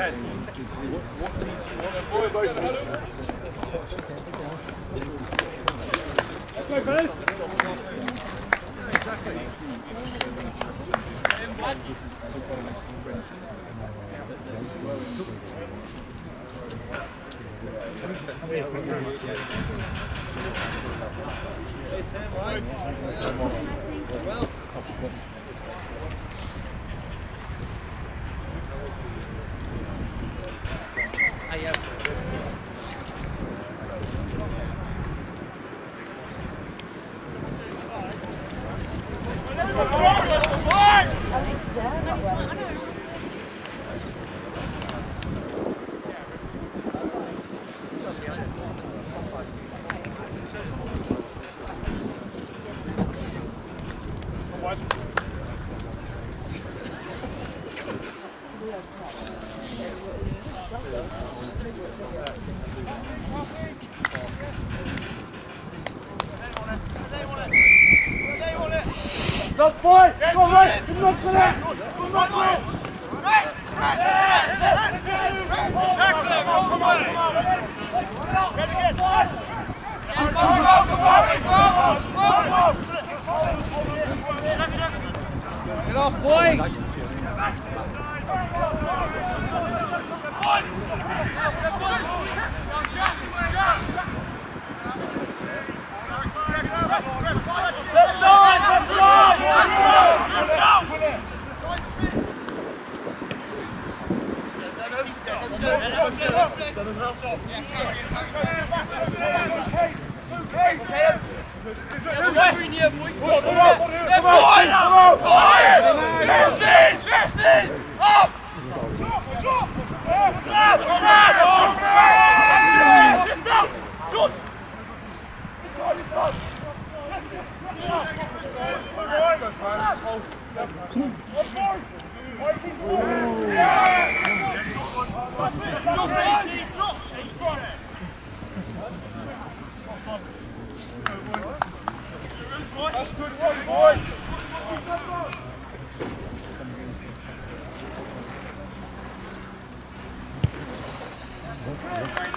10. What team do you want? Let's go, fellas. Stop,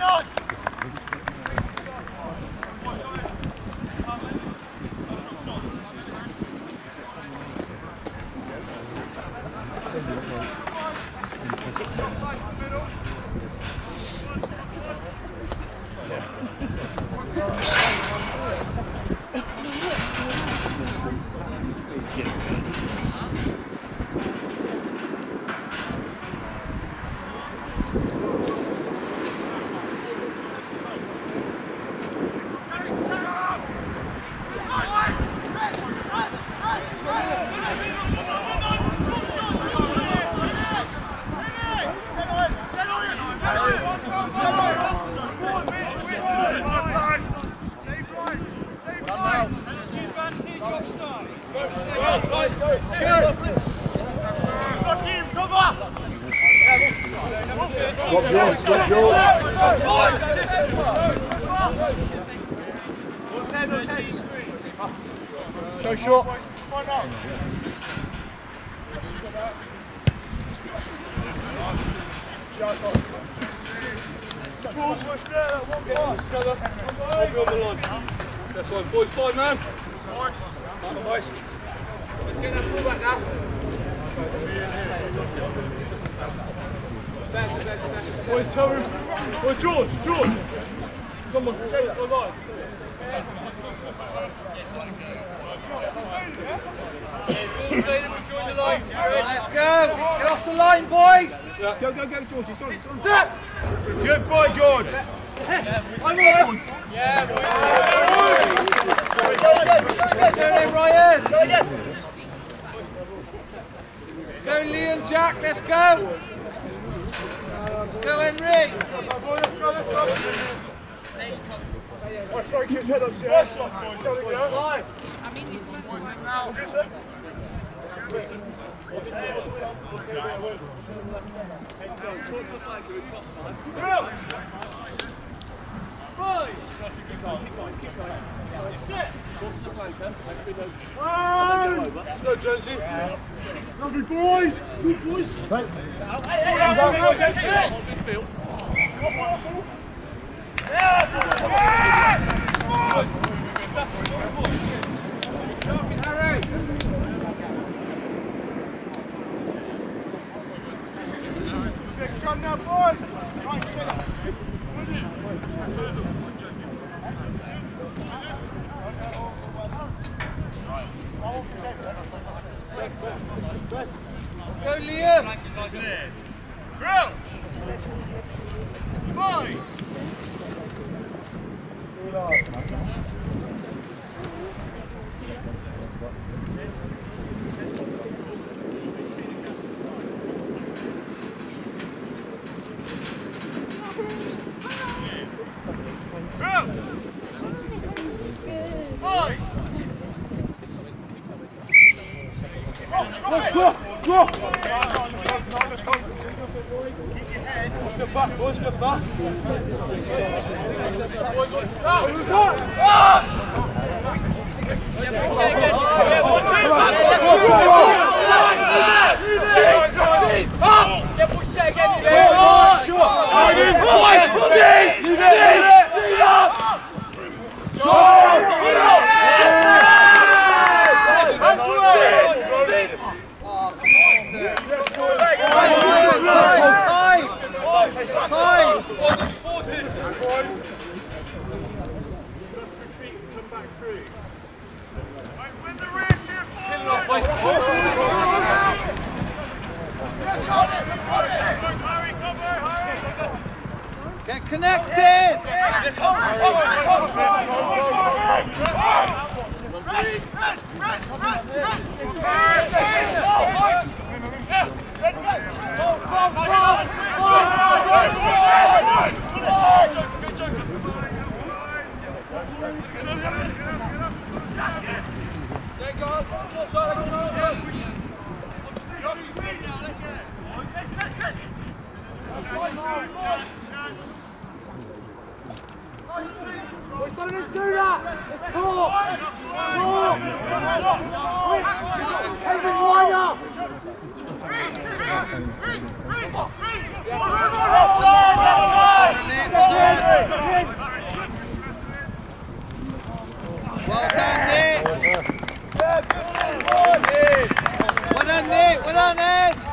Stop Granate!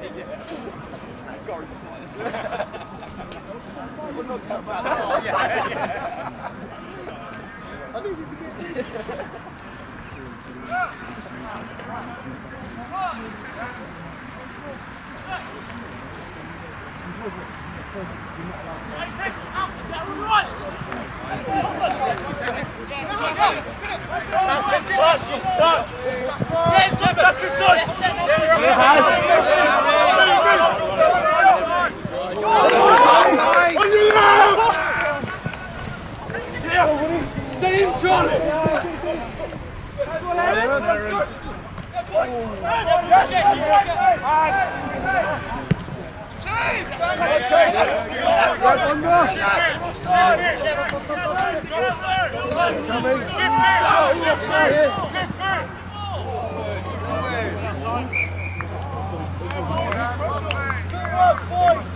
i need you to get sir. mate! On your stay in, Charlie! Shift first! Boys!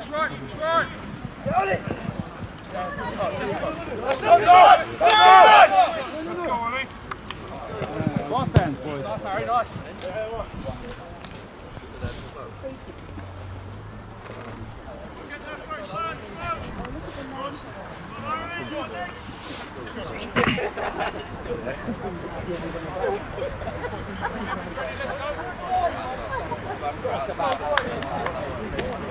Push right, push right. Got it. Let's go, guys! Let's go, Ollie. Last hands, boys. Nice, Harry, nice. Let's go.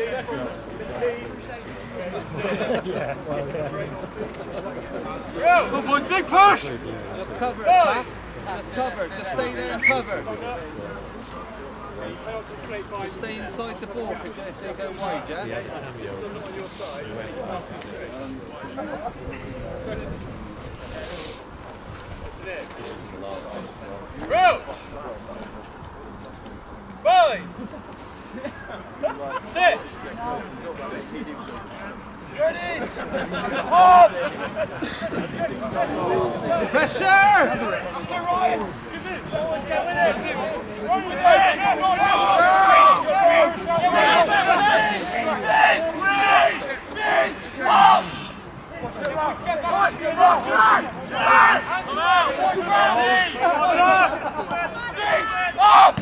yeah, well, big push! Just cover Pat. Just cover. Just stay there and cover. Just stay inside the ball if, they go wide, yeah? Yeah, I'm not on your side. Row! Bye. Sit. Ready. Hold. Up!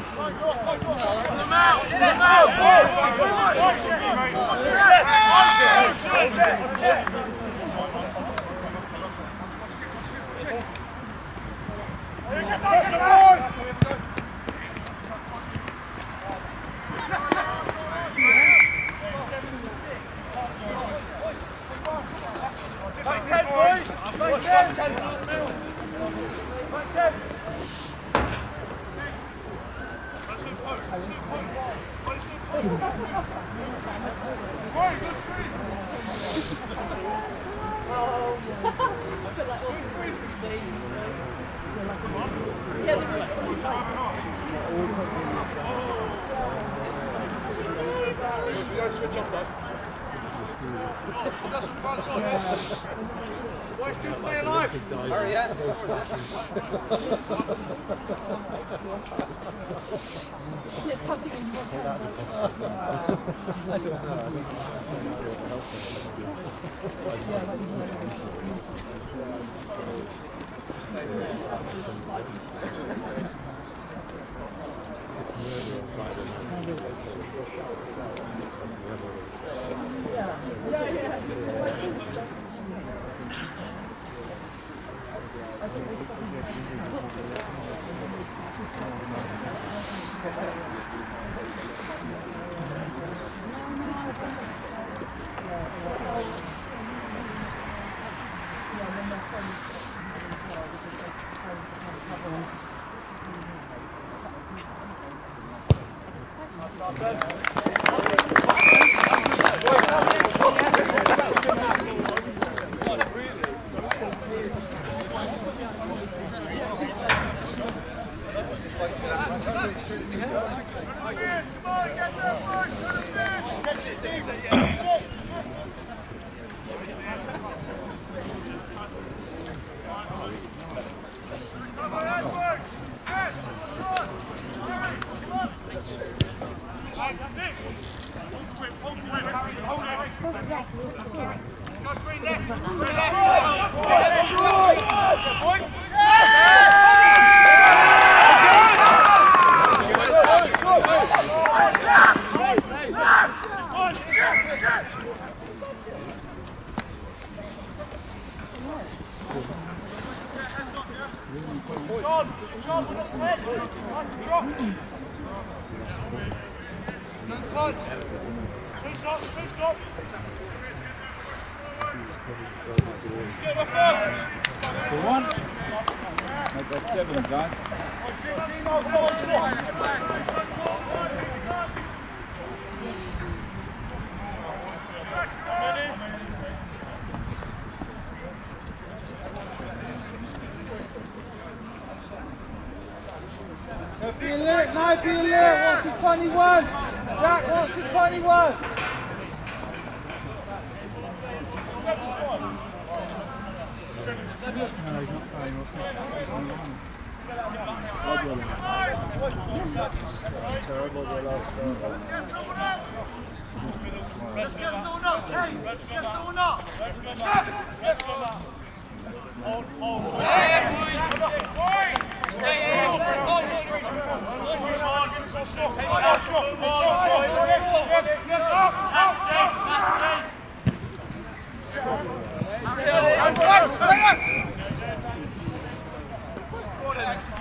Ten, boys! Ten, ten, Switch off that. Why still stay alive? Hurry up. It's murder on Friday night. やいや。John, John, John, John, John. Touch. Switch up, switch up. For one. I got be alert, no, be alert, what's the funny one? Jack Wilson, the funny one. Let's get someone up, Let's get someone up! Up! Hey! Hey! Hey! Thanks.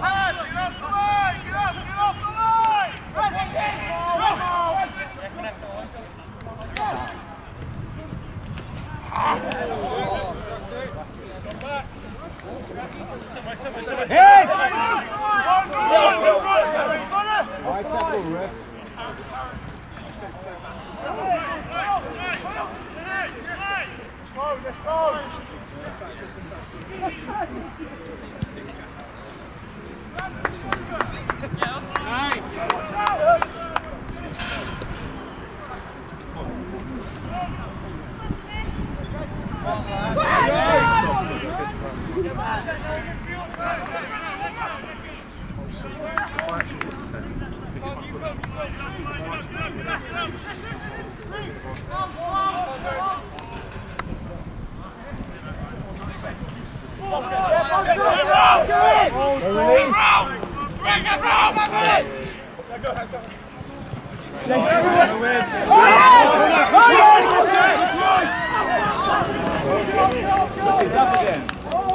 Hadi! Hey! Let's go. Yes! Right!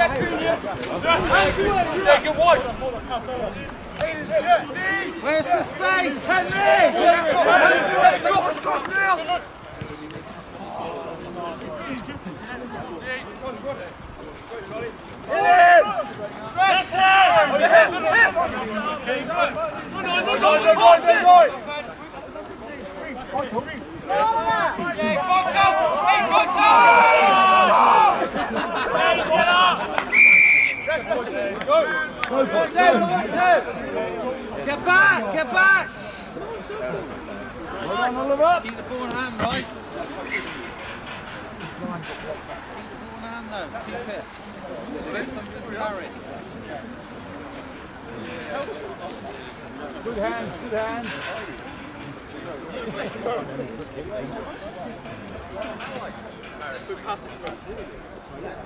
Take it. Where's the space? Henry! Cross, cross now. Get back! Get back! Keep the ball in hand, right? Keep the ball in hand though. Keep it. Let somebody carry. Good hands, good hands i'm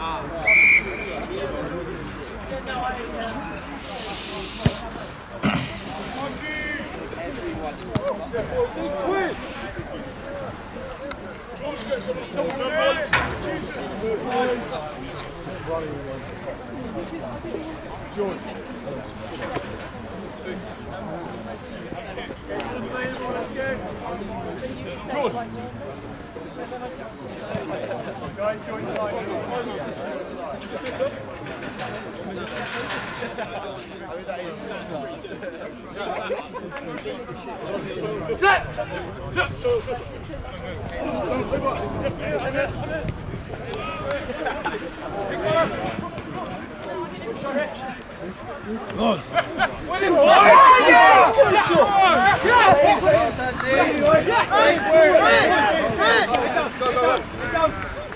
Ah. George. George. Guys, join the line. Go, go, go.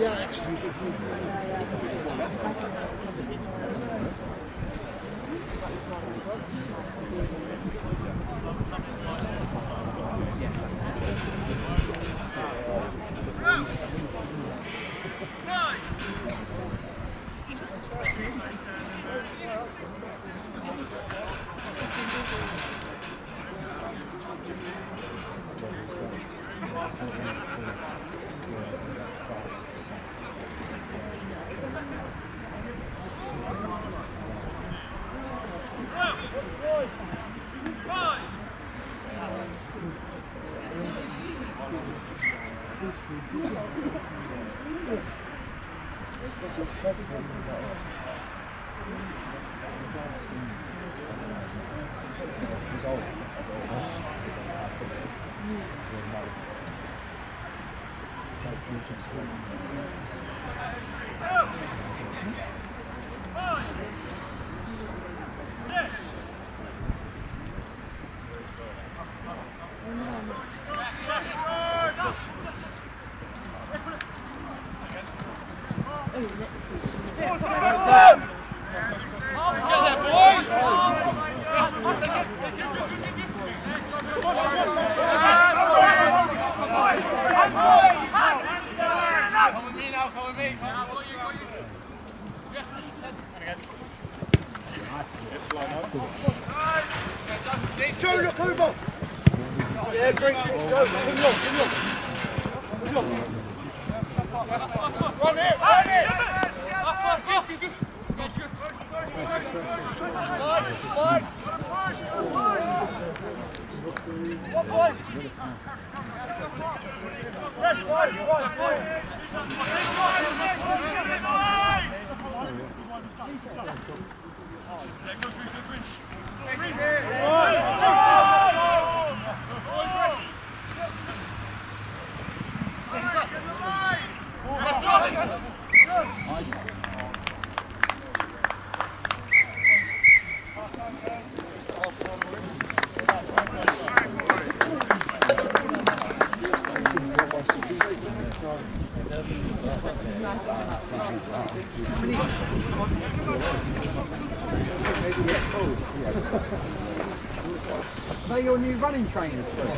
Yeah, actually. Running trainers?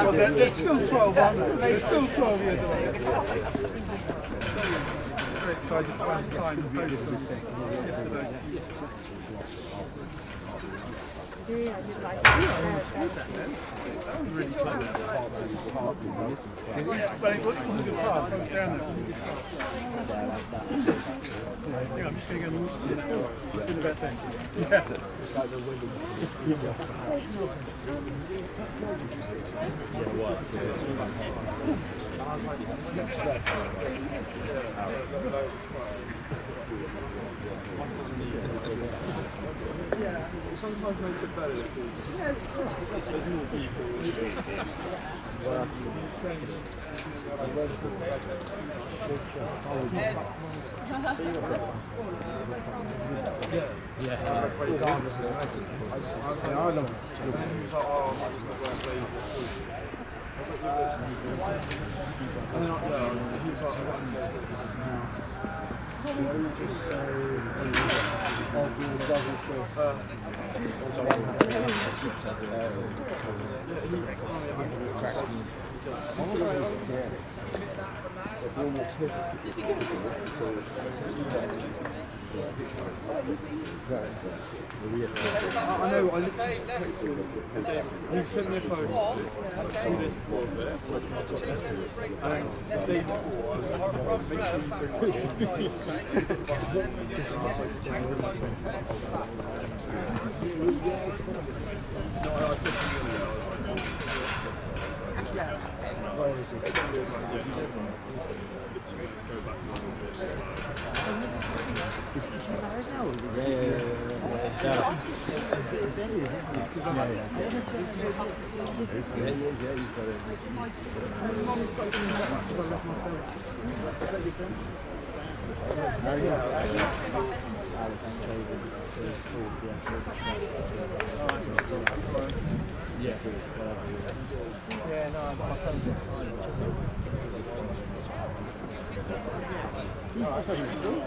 Well, they're, they're still 12, aren't they? They're still 12 years old. Very excited last time. Was. I was was pass. Yeah, I'm going to best thing. Yeah. Sometimes makes it better because there's more people. And then, I- yeah, he was like, I want to just say, I'll do a double for. I know, I literally texted him. He sent me a photo. See this? And the day before, I was like, make sure you bring it. No, I said to you earlier, I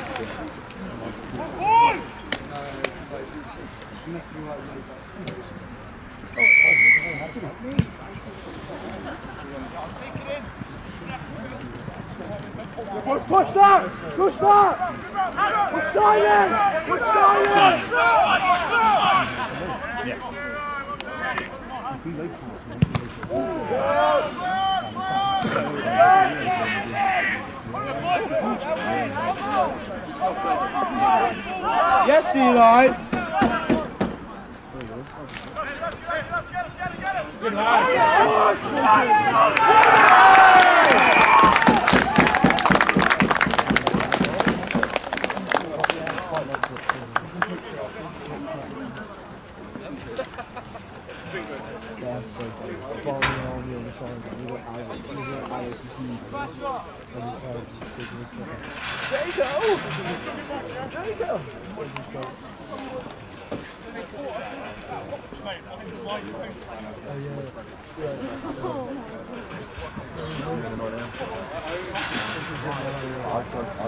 Push, that! Push that! We're silent! We're silent! Yes, Eli! Good lad!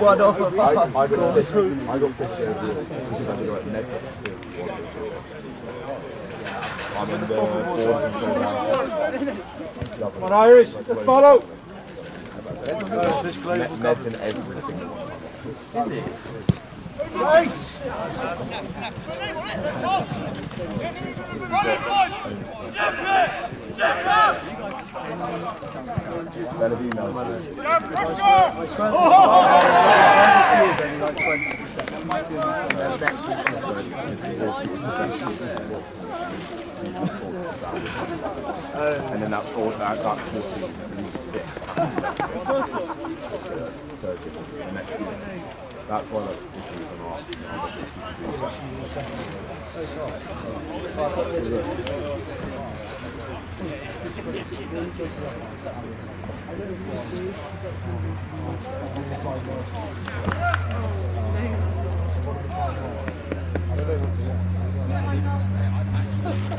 One off a I, I got this. I got this over just so we got net. I'm Come on, Irish, let's follow! net, net in everything. Nice! Better be emails. I swear this year is only like 20%. It might be and then next year's 70%. And then that's four, that, that's 14, and six. That's why like issues are not.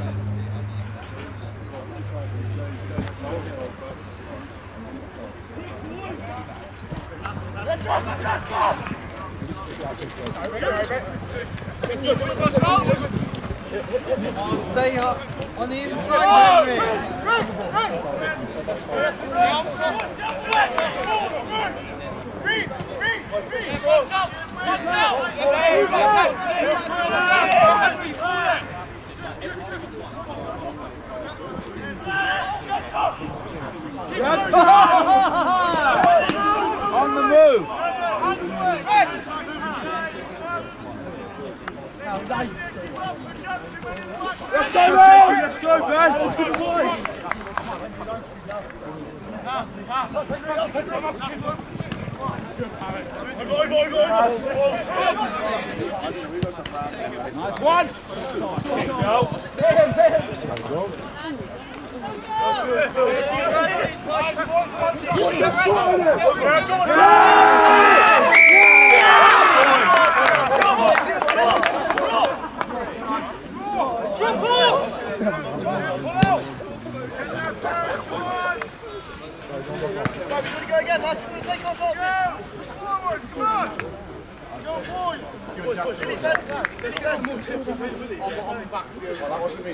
On, stay up on the inside, Henry. On the move. Let's go, Ray! Let's go, Ben! Nice one! Let's get Well, that wasn't me.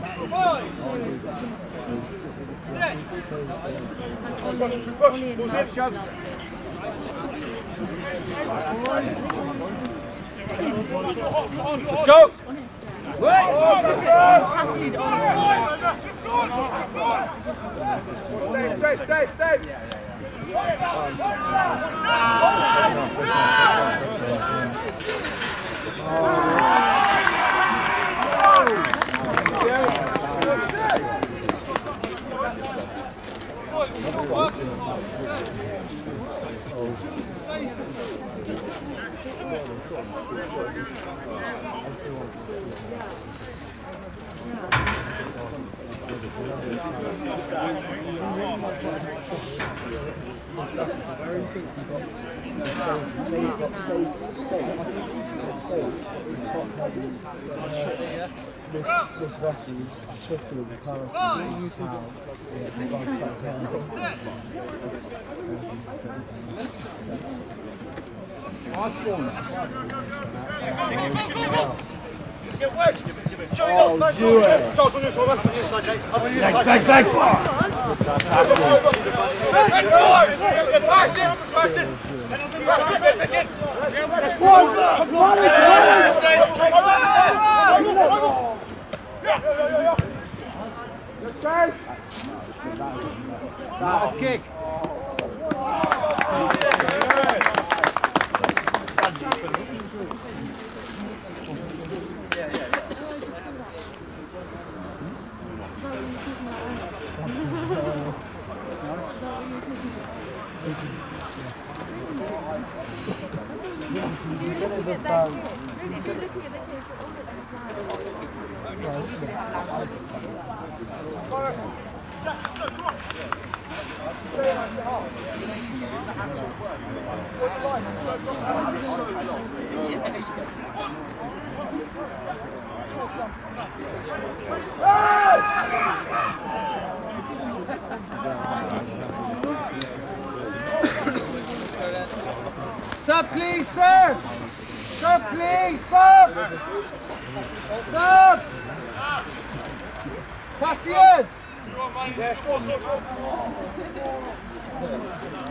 Tattooed on. Stay, stay, stay, stay! Charles, Charles, on! Nice kick. You're looking at the cake. You're looking at the cake. Sub, please, sir! Sub, please, sub! Sub! Pass the! Yes, go, go, go!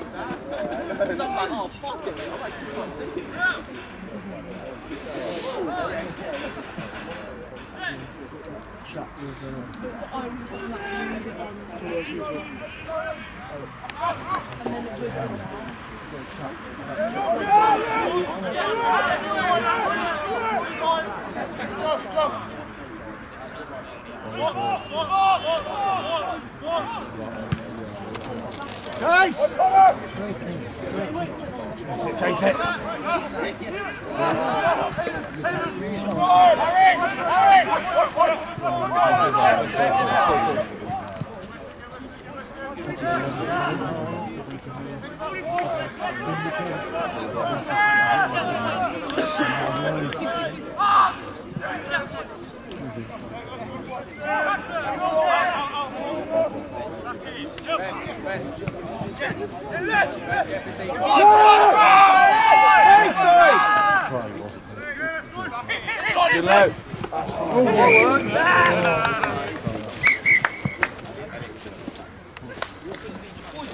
Because Nice. Chase it. Hurry, hurry! Go.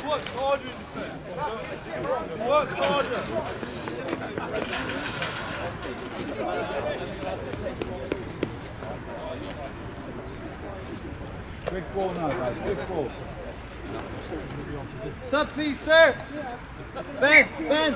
Work harder in defence. Work harder. Good ball now, guys. Good ball. Sub, please, sir. Ben, Ben.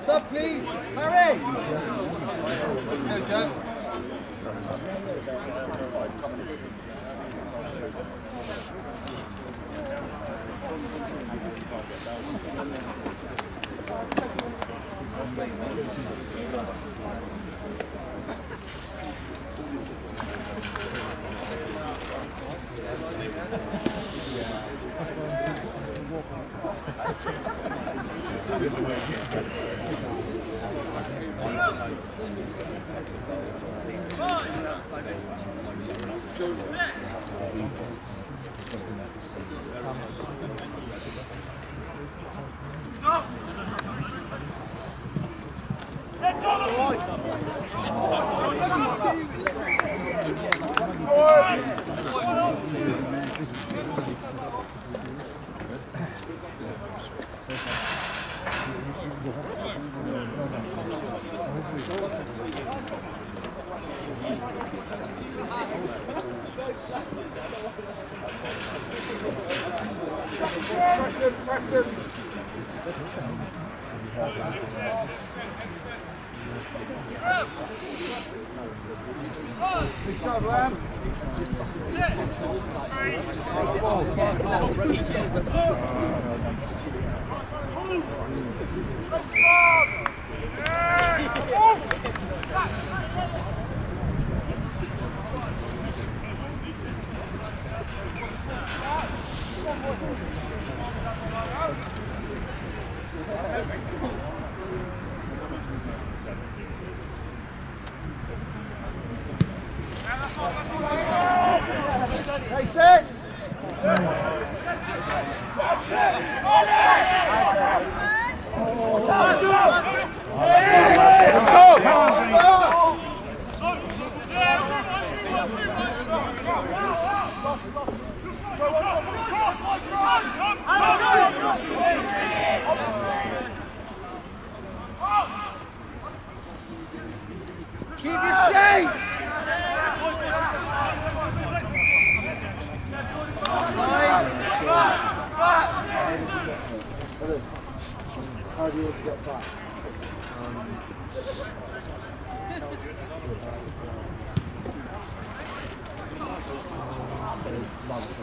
Stop, please. Hurry. Thank you. Come on!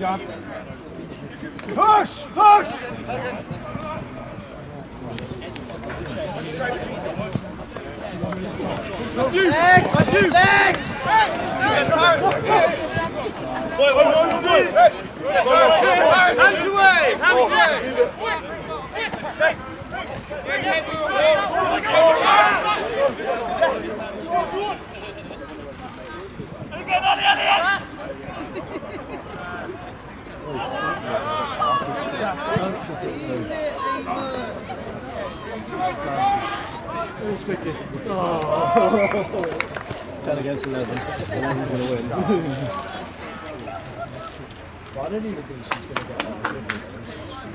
job. Push! Push! Legs. Legs. Wait, wait, wait, wait, wait! Hands away. Away. Ten against eleven. Eleven's gonna win. but I don't even think she's gonna get that.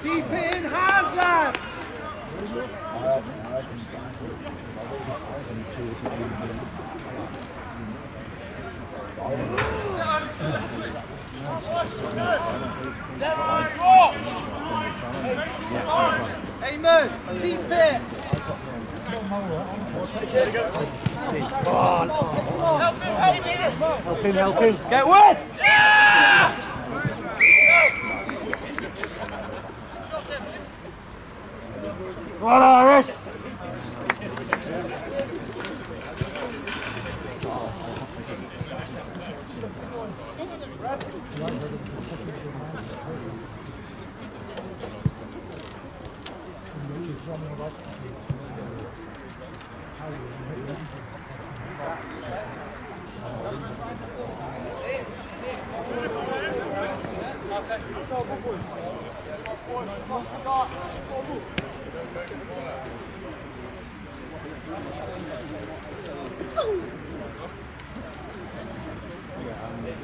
Keep in hand, lads. Amen. Keep fit. Help him, help him. Get wet! Right, Irish!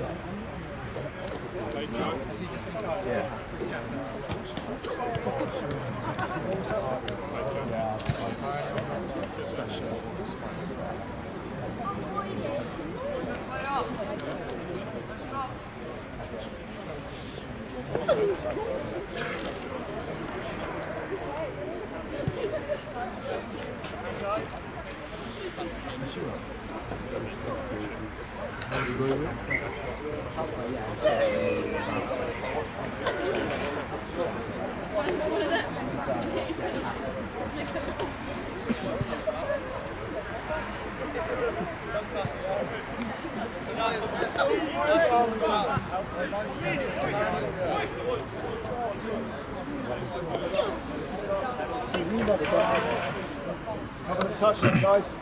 Go! happens. Yeah. You Having a touch, guys.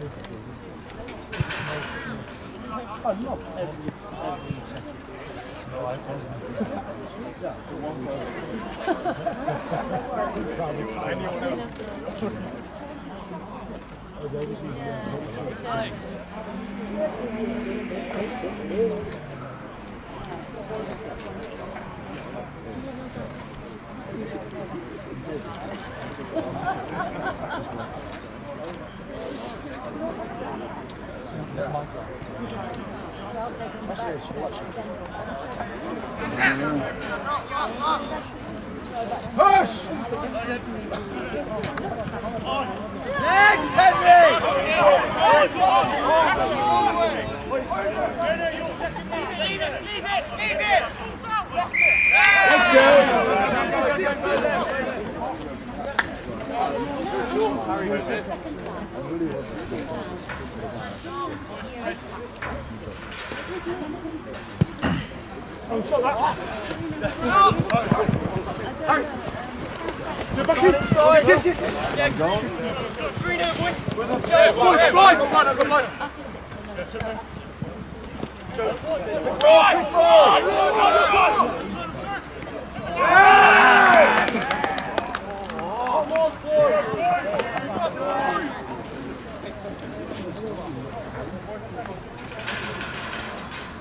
Oh, not every, every second. No, I wasn't. Thank you. Push! Next, Henry! Leave it, leave it, leave it! Oh, shot that. Oh. Harry. You're back in. Inside. Yes, yes, yes. Yeah, go. Three now, boys. With us. Yeah, boys, blind. Come on, come on. Right, right. Yeah!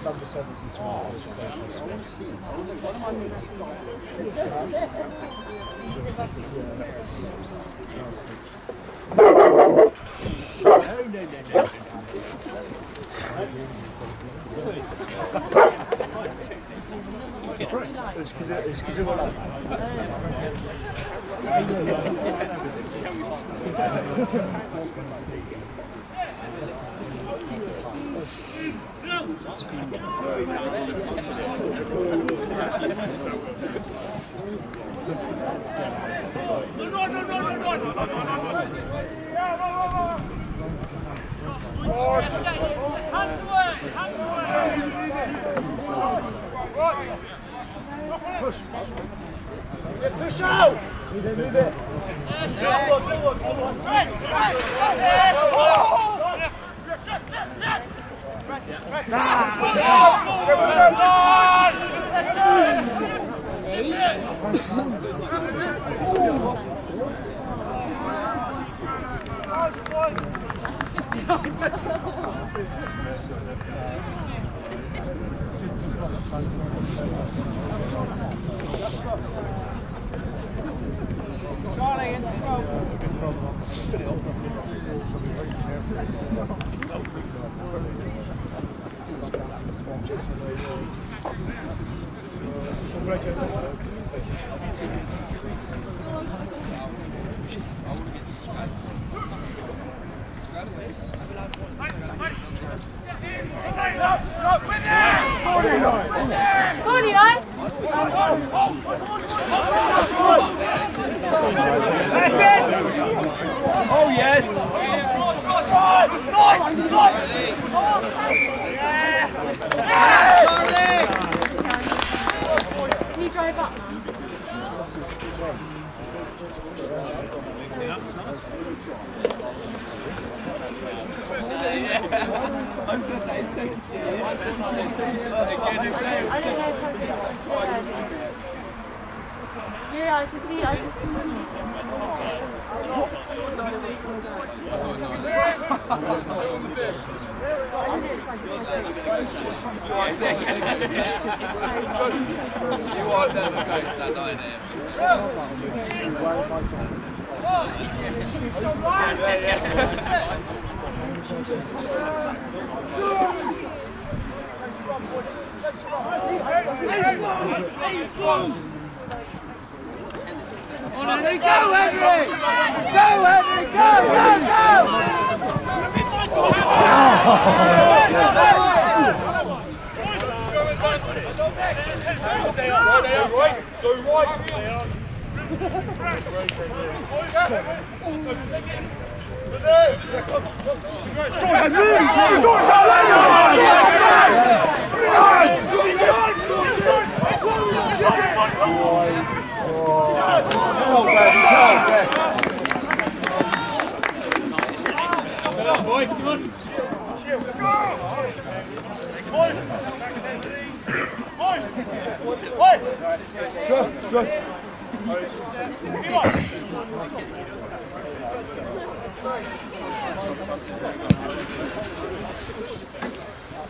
Number 17 Push out! Go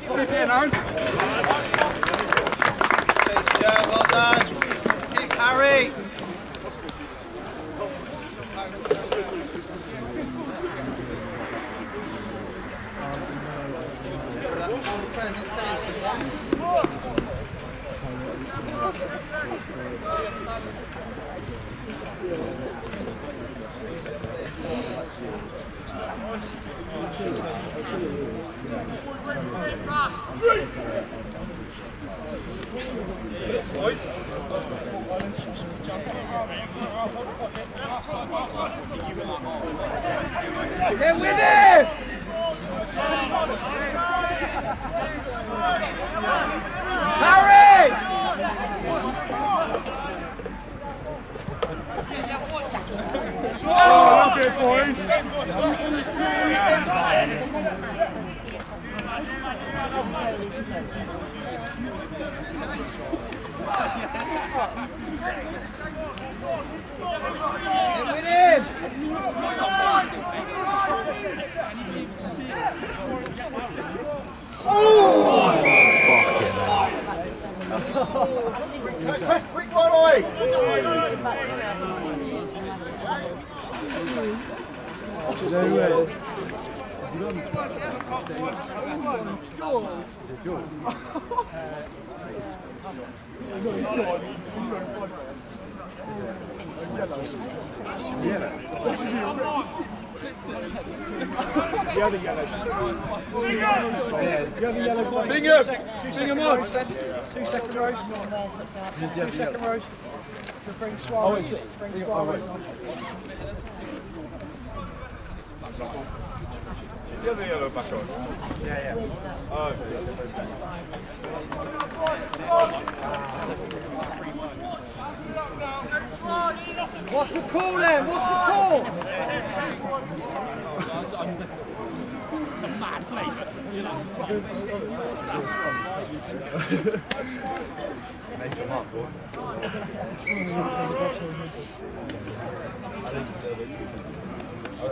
Goed in, Arn. Ja, wel daar. Kick Harry.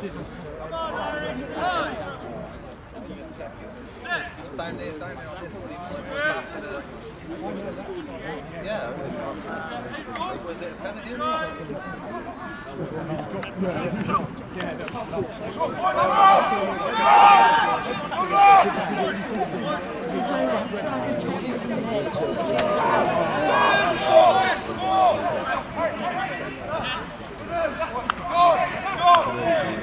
Go! Go!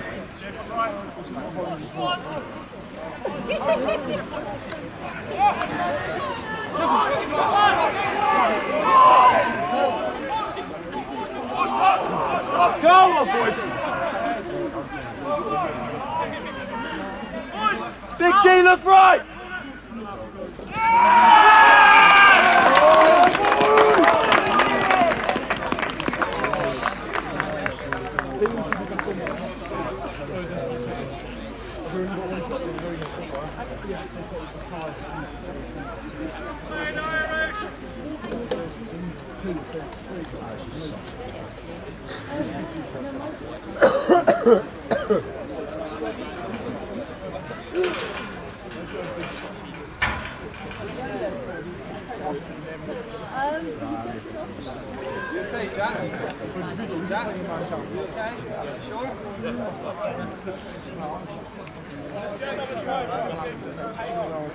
Big D, look right! Jack? Jack? Are you okay? Sure?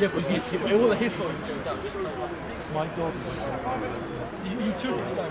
Yeah, but he's, it was his fault. My God. You, you took it, Simon.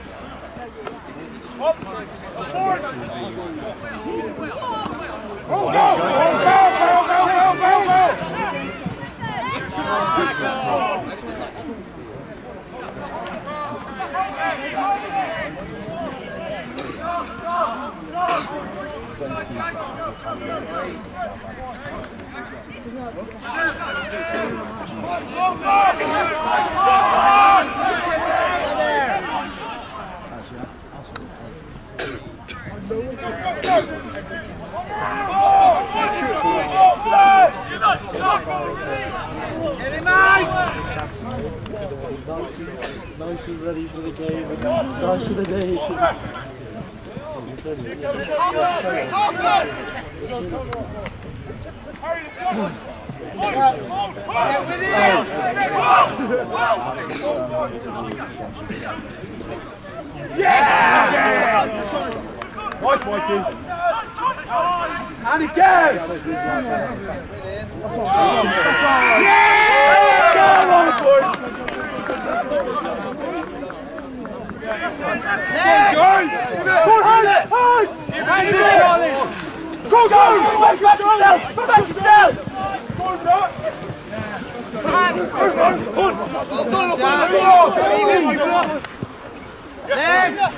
Op! Voort! Go, go, go, go, go, go, go, go! Go, go, go, go, go! Nice and ready for the game. Nice for the day. It's only- Nice, Mikey! And again! Yeah! Go on, Go, go! Back up yourself! Back yourself! Next!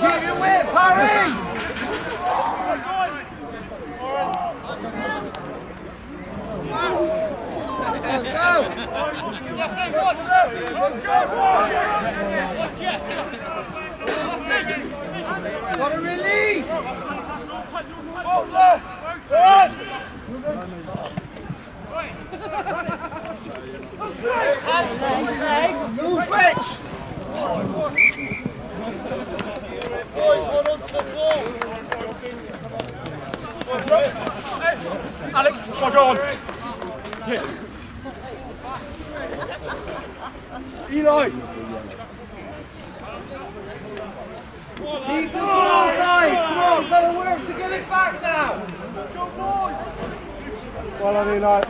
Keep your wits, hurry! Got to release! Move, Rich! Alex, shall I go on? Eli! Keep the ball, guys! Come on, better work to get it back now! Go boys! Well on, Eli.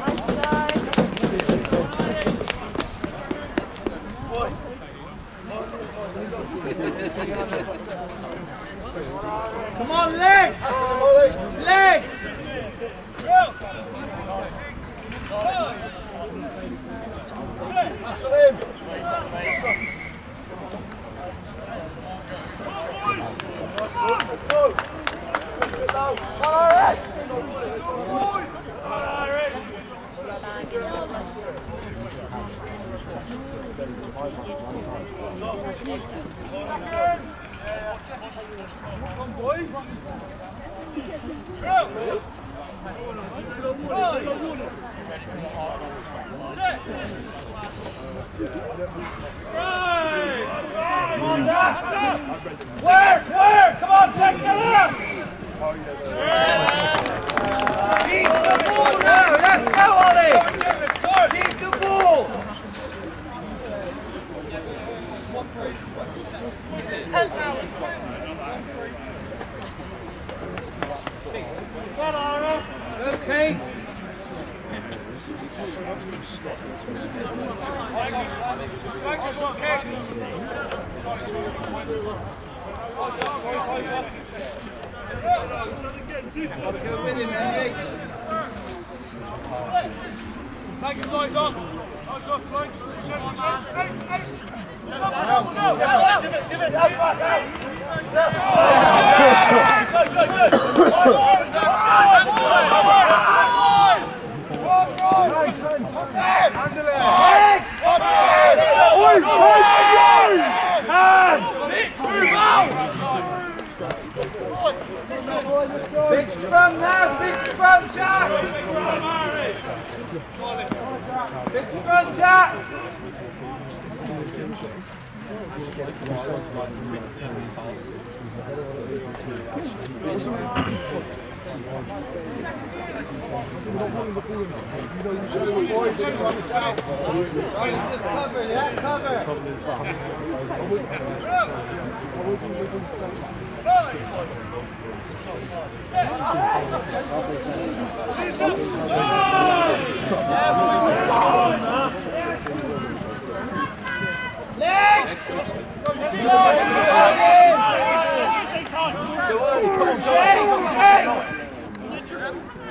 Come on, legs! Legs! Go! Go! Go! Let's go, Ollie! Keep the ball! Okay. Take his eyes on. Eyes off, Blake. Big scrum big scrum, Jack! Big scrum, Jack! Legs!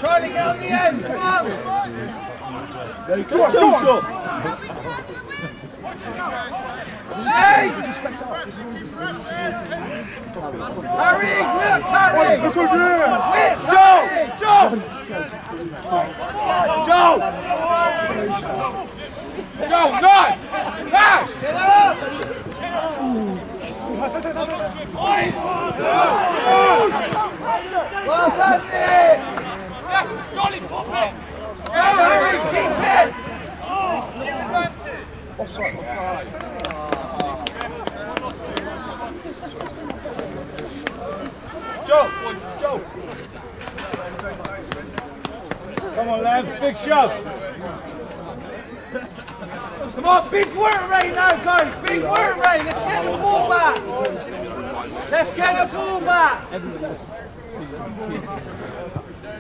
Try to get on the end, come on! come on, come on! Hey! Hurry, look, hurry! Look who's here! Wait, Joe! Joe! Joe! Joe, nice! Nice! Get up! Well done, Nick! Jolly pop it! Keep it! Offside. Joe, boys, Joe. Come on, lad, fix up. Come on, big work rate now, guys. Big work rate. Let's get the ball back. Let's get the ball back.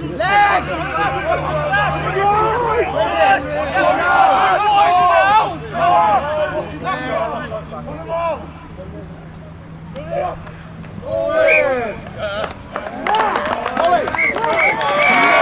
Oi! Oi!